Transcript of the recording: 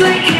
like